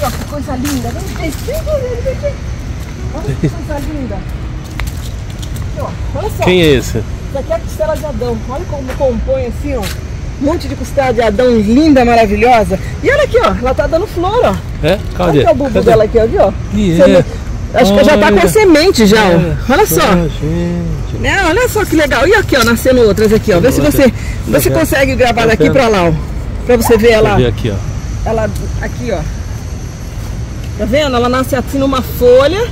aqui, ó, que coisa linda. Vem, vem, vem, vem, vem. Olha que coisa linda. Aqui, ó, olha só. Quem é esse? Isso aqui é a costela de Adão. Olha como compõe assim, ó. Um monte de costela de Adão linda, maravilhosa. E olha aqui, ó. Ela tá dando flor, ó. É? Cadê? Olha que é o bulbo Cadê? dela aqui, ó. Viu? Você é. Acho que já tá com Olha. a semente já, ó. Olha só. gente. Né? Olha só que legal. E aqui, ó, nascendo outras aqui, ó. Vê se você, se vendo? consegue gravar Tá daqui pra lá, ó. Pra você ver ela, ver aqui, ó. ela aqui, ó. Tá vendo? Ela nasce assim numa folha.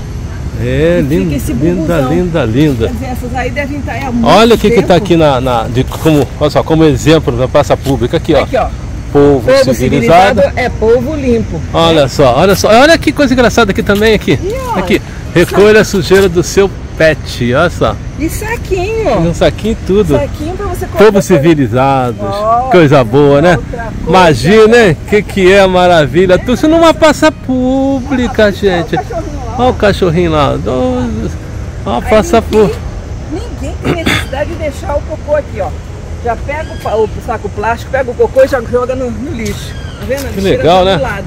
É, linda, linda, linda, linda. dizer, essas aí devem estar há muito Olha o que que tempo. tá aqui na, na de, como, olha só, como exemplo da praça pública aqui, ó. Aqui, ó. Povo, Povo civilizado. civilizado é povo limpo. Olha só, olha só, olha que coisa engraçada aqui também aqui. E, ó, Aqui, recolha a sujeira do seu pet, olha só. E saquinho. Um saquinho e tudo. Saquinho pra você colocar. Povo civilizados, Olha, coisa boa, né? coisa. Imagina? O que, que é a maravilha? Tudo isso numa praça pública, gente. Olha o cachorrinho lá. Olha o cachorrinho lá. Olha a praça ninguém- pública. Ninguém tem necessidade de deixar o cocô aqui, ó. Já pega o, o saco plástico, pega o cocô e já joga no, no lixo. Tá vendo? Que legal, tá né?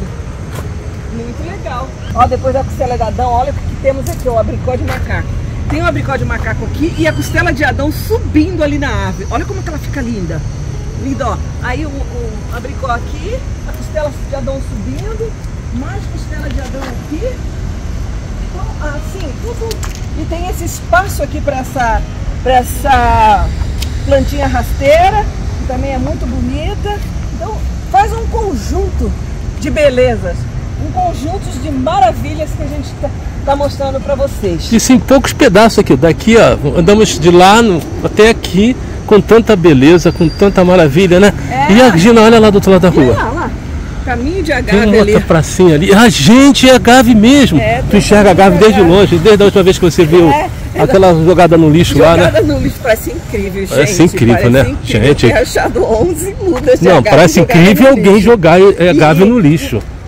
Muito legal. Ó, depois da costela olha o que temos aqui, ó, abricó de macaco. Tem o abricó de macaco aqui e a costela de Adão subindo ali na árvore. Olha como que ela fica linda. Linda, ó. Aí o, o abricó aqui, a costela de Adão subindo, mais costela de Adão aqui. Então, assim, tudo. E tem esse espaço aqui para essa, essa plantinha rasteira, que também é muito bonita. Então, faz um conjunto de belezas, um conjunto de maravilhas que a gente está mostrando para vocês. Isso em poucos pedaços aqui. Daqui, ó, andamos de lá no- até aqui com tanta beleza, com tanta maravilha, né? É. E a Gina, olha lá do outro lado da rua. lá, lá, caminho de Tem agave outra ali. pracinha ali. Ah, gente, é agave mesmo. É, tu enxerga a tem agave desde longe, desde a última vez que você viu É, aquela jogada no lixo lá, né? Jogada no lixo parece incrível, gente. Parece incrível, né? incrível. Gente. Ter achado 11 mudas de Não, parece incrível alguém lixo. jogar é, agave E- no lixo. E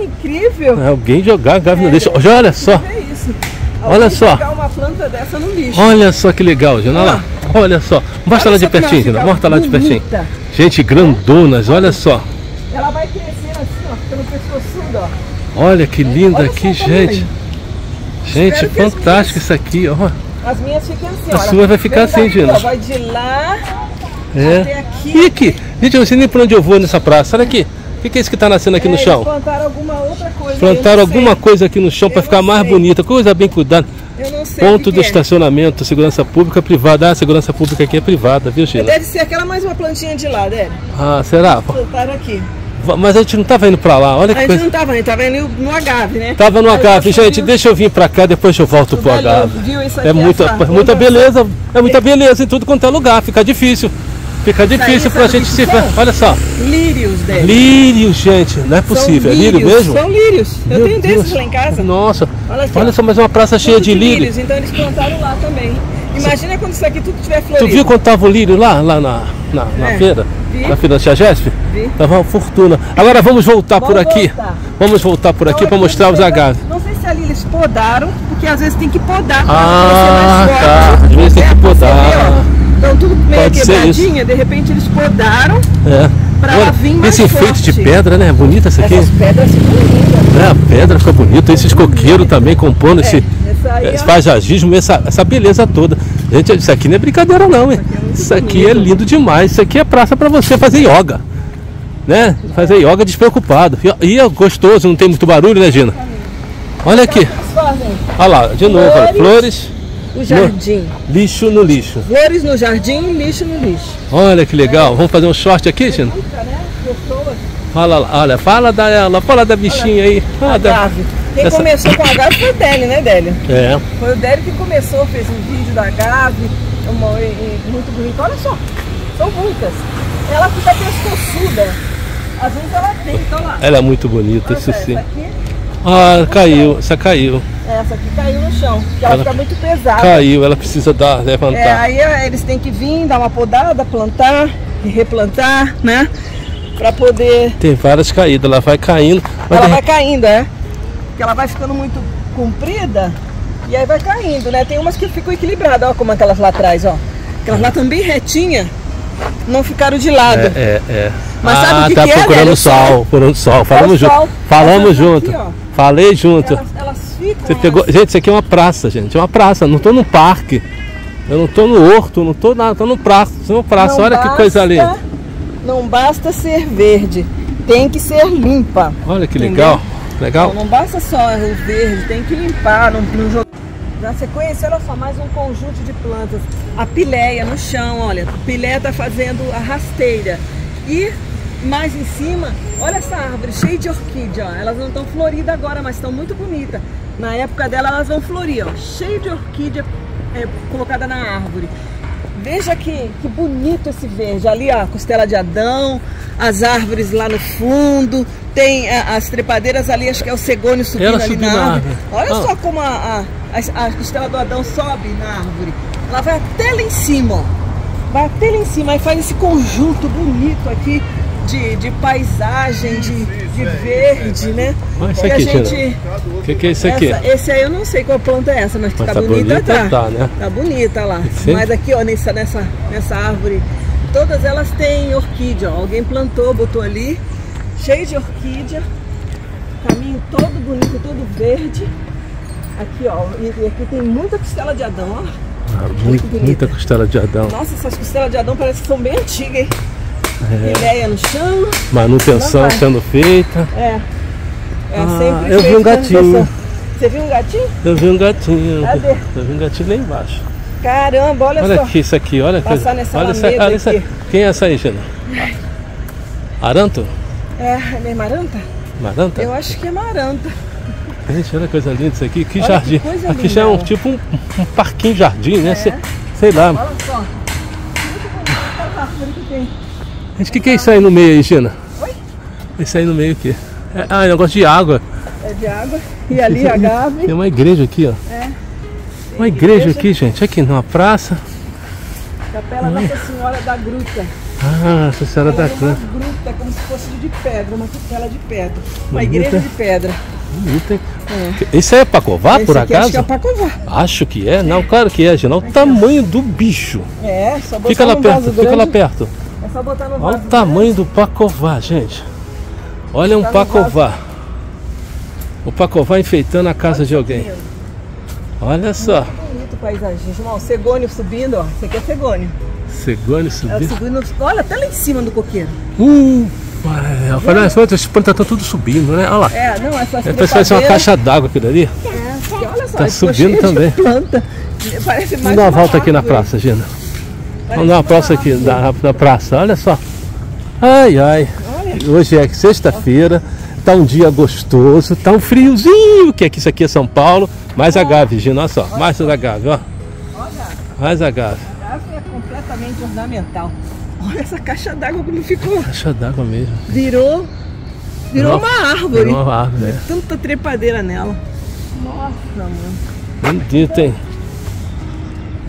mais incrível É, alguém jogar agave no lixo. Olha só, é isso. Olha só. jogar uma planta dessa no lixo. olha só que legal, Gina. Olha lá. Olha só. Mostra Olha lá de pertinho, Gina. fica Mostra lá de pertinho. Gente, grandonas, olha só. Ela vai crescer assim, ó, pelo pescoçudo, ó. Olha que linda Olha aqui, tamanho. gente. Gente, Espero fantástico isso aqui, ó. As minhas ficam assim, A sua vai ficar assim, daqui, Gina. ó, Vai de lá até É. aqui. E aqui? Gente, eu não sei nem por onde eu vou nessa praça. Olha aqui. O que, que é isso que tá nascendo aqui É, no chão? plantaram alguma outra coisa. Plantaram alguma sei. coisa aqui no chão para ficar mais sei. bonita. Coisa bem cuidada. Eu não sei. o Ponto que é. estacionamento, segurança pública privada. Ah, a segurança pública aqui é privada, viu, Gina? Deve ser aquela mais uma plantinha de lá, deve. Ah, será? Plantaram aqui. Mas a gente não tava indo pra lá. Olha A que gente coisa. não tava indo, tava indo no agave, né? Tava no agave. Gente, deixa eu vir pra cá, depois eu volto pro Valeu, agave. viu isso aqui, É muita, muita beleza, é muita beleza em tudo quanto é lugar. Fica difícil. Fica difícil aí, pra sabe gente se. são? Olha só. Lírios deve. Lírio, gente. Não é possível. É São lírio mesmo? São lírios. Eu Meu tenho Deus. desses lá em casa. Nossa. Olha aqui, Olha só, mas é uma praça cheia Tudo de lírio. lírios, então eles plantaram lá também. Imagina quando isso aqui tudo tiver Tu florido. viu quanto tava o lírio lá, lá na, na, na É, feira? vi. Na feira da Chagesp? Vi. Tava uma fortuna. Agora vamos voltar por Vamos aqui. voltar. Vamos voltar por aqui Então, para mostrar os vai- agaves. Não sei se ali eles podaram, porque às vezes tem que podar Ah, tá. forte. Às vezes tem que É, você podar. vê, ó, Pode ser quebradinha, de repente eles podaram. É. Pra Agora, vir mais esse enfeite forte. de pedra, né? Bonita essa aqui. Essas pedras ficam lindas. É, a pedra fica bonita. Esses coqueiros também compondo esse, aí, esse paisagismo, essa, essa beleza toda. Gente, isso aqui não é brincadeira não, hein? Isso aqui é bonito. lindo demais. Isso aqui é praça para você fazer yoga. Né? Fazer yoga despreocupado. E é gostoso, não tem muito barulho, né, Gina? Olha aqui. Olha lá, de novo, flores, o jardim. lixo no lixo. Flores no jardim, lixo no lixo. Olha que legal. Vamos fazer um short aqui, Gina? Né? Pessoas. Olha lá, olha, fala da ela, fala da bichinha aí. Fala da... Quem Essa- começou com a agave foi o Délio, né, Délio? É. Foi o Délio que começou, fez um vídeo da agave, uma, muito bonito. Olha só, são muitas. Ela fica pescoçuda. Às vezes ela tem, então lá. Ela é muito bonita, isso Essa sim. aqui, Ah, caiu, essa caiu. essa aqui caiu no chão, porque ela, Ela fica muito pesada. Caiu, ela precisa dar, É, levantar. aí é, eles têm que vir, dar uma podada, plantar e replantar, né? Pra poder. Tem várias caídas, ela vai caindo. Ela de- vai caindo, é? Porque ela vai ficando muito comprida e aí vai caindo, né? Tem umas que ficam equilibradas, ó, como aquelas lá atrás, ó. Aquelas lá também retinha, não ficaram de lado. É, é, é. Mas ah, sabe o que, tá que é, procurando Nélio? sol, procurando sol. Falamos junto. sol. Falamos junto. aqui. Falei junto. Elas, elas ficam. Você pegou. Gente, isso aqui é uma praça, gente. É uma praça. Não tô no parque. Eu não tô no horto, não tô nada, tô no praça. No praça. Não Olha que coisa basta- linda. Não basta ser verde, tem que ser limpa. Olha que Entendeu? legal. Legal. Não, não basta só o verde, tem que limpar, não, não jogar. Na sequência, olha só, mais um conjunto de plantas. A pileia no chão, olha. A pileia está fazendo a rasteira. E mais em cima, olha essa árvore cheia de orquídea. Ó. Elas não estão floridas agora, mas estão muito bonitas. Na época dela, elas vão florir, ó. Cheio de orquídea é, colocada na árvore. Veja que, que bonito esse verde. Ali, ó, a costela de Adão, as árvores lá no fundo, tem é, as trepadeiras ali, acho que é o cegônio subindo Ela ali na árvore. Olha Ah. só como a, a, a, a costela do Adão sobe na árvore. Ela vai até lá em cima, ó. Vai até lá em cima, aí faz esse conjunto bonito aqui de, de paisagem, de, de verde, né? Olha isso aqui, gente-. O que, que é isso aqui? essa- esse aí eu não sei qual planta é essa, mas, Mas tá, tá bonita, bonita, tá. tá, né? Tá bonita lá. Sim. Mas aqui, ó, nessa, nessa, nessa árvore, todas elas têm orquídea, ó. Alguém plantou, botou ali, cheio de orquídea. Caminho todo bonito, todo verde. Aqui, ó, e, e aqui tem muita costela de Adão, ó. Ah, muito- muita costela de Adão. Nossa, essas costelas de Adão parecem que são bem antigas, hein? É. Ideia no chão. Manutenção Não sendo feita. É. É Ah, sempre eu vi um gatinho. manutenção. Você viu um gatinho? Eu vi um gatinho. Cadê? Eu vi um gatinho lá embaixo. Caramba, olha, Olha só. aqui, isso aqui, olha. Passar nessa olha essa- olha essa-. Quem é essa aí, Gina? Aranto? É, é maranta? Maranta? Eu acho que é maranta. Gente, olha coisa linda isso aqui. Que Olha jardim. que aqui linda, já é um tipo um, um parquinho jardim, né? É. Sei, sei lá. Olha só. Muito bonito aquela árvore que tem. Gente, o que, que é isso aí no meio aí, Gina? Oi? Isso aí no meio aqui. É, ah, é negócio de água. É de água. E ali a Tem gave. uma igreja aqui, ó. É. Uma igreja aqui, gente. Aqui numa praça. Capela Nossa Senhora da Gruta. Ah, Nossa Senhora da Ela é uma gruta, como se fosse de pedra, uma capela de pedra. Uma igreja de pedra. Bonita, hein? É. Isso aí é Esse por acaso? Acho que é. Acho que é. Não, claro que é, Gina. O tamanho do bicho. É, só Fica lá perto, fica lá perto. É só botar no Olha o tamanho do pacová, gente. Olha um Tá pacová. O pacová enfeitando a casa de alguém. grande. Olha só. Bonito o paisagismo. Ó, o cegônio subindo, ó. Esse aqui é cegônio. Cegônio É subindo. subindo. Olha, até lá em cima do coqueiro. Uh, é, eu falei, as plantas estão tudo subindo, né? Olha lá. É, não, É, parece que vai ser uma caixa d'água aquilo ali. É, olha só, Tá subindo também. Planta. Parece mais Vamos dar uma volta aqui na praça, Gina. Vamos dar uma praça aqui na, na praça, olha só. Ai, ai. Hoje é sexta-feira, tá um dia gostoso, tá um friozinho, que aqui isso aqui é São Paulo. Mais agave, Gina, olha só. Mais agave, ó. Olha, Mais agave. a árvore é completamente ornamental. Olha essa caixa d'água como ficou. Caixa d'água mesmo. Virou. Virou Nossa, uma árvore. Virou uma árvore, né? Tanta trepadeira nela. Nossa, mano. Bonito, hein?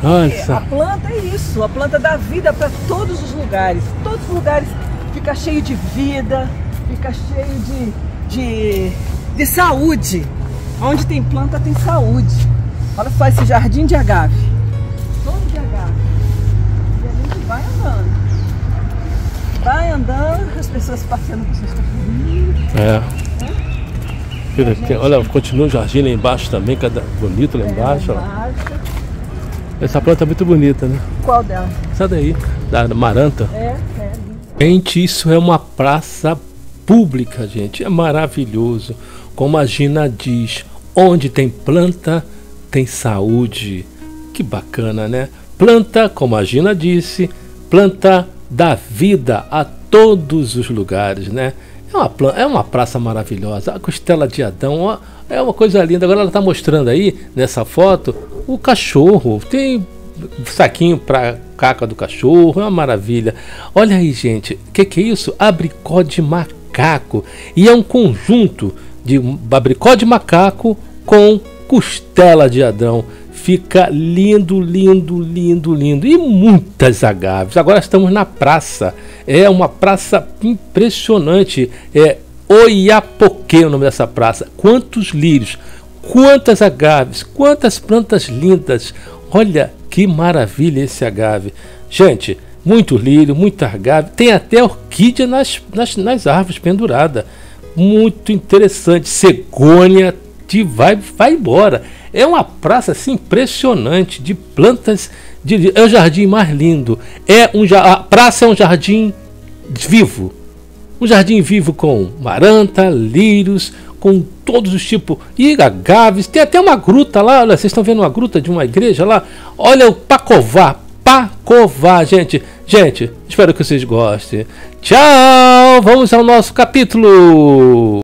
Olha A planta é isso, a planta dá vida para todos os lugares. Todos os lugares fica cheio de vida, fica cheio de, de, de saúde. Onde tem planta tem saúde. Olha só esse jardim de agave. Todo de agave. E a gente vai andando. Vai andando, as pessoas passeando com seus cachorrinhos. É. Olha continua o jardim lá embaixo também, cada bonito lá embaixo. ó. Embaixo. Essa planta é muito bonita, né? Qual dela? Essa daí, da Maranta. É, é. Gente, isso é uma praça pública, gente. É maravilhoso. Como a Gina diz, onde tem planta, tem saúde. Que bacana, né? Planta, como a Gina disse, planta dá vida a todos os lugares, né? É uma, é uma praça maravilhosa. A costela de Adão ó, é uma coisa linda. Agora ela está mostrando aí, nessa foto, o cachorro. Tem saquinho para caca do cachorro, é uma maravilha. Olha aí, gente, o que, que é isso? Abricó de macaco. E é um conjunto de abricó de macaco com costela de Adão. Fica lindo, lindo, lindo, lindo. E muitas agaves. Agora estamos na praça. É uma praça impressionante. É Oiapoque o nome dessa praça. Quantos lírios, quantas agaves, quantas plantas lindas. Olha que maravilha esse agave. Gente, muito lírio, muita gávea, tem até orquídea nas, nas, nas árvores pendurada. Muito interessante. Cegônia de vai, vai embora. É uma praça assim, impressionante de plantas. De, é o jardim mais lindo. É um, a praça é um jardim vivo. Um jardim vivo com maranta, lírios, com todos os tipos. E agaves. Tem até uma gruta lá. Olha, vocês estão vendo uma gruta de uma igreja lá? Olha o Pacová. Pacová, gente. Gente, espero que vocês gostem. Tchau! Vamos ao nosso capítulo.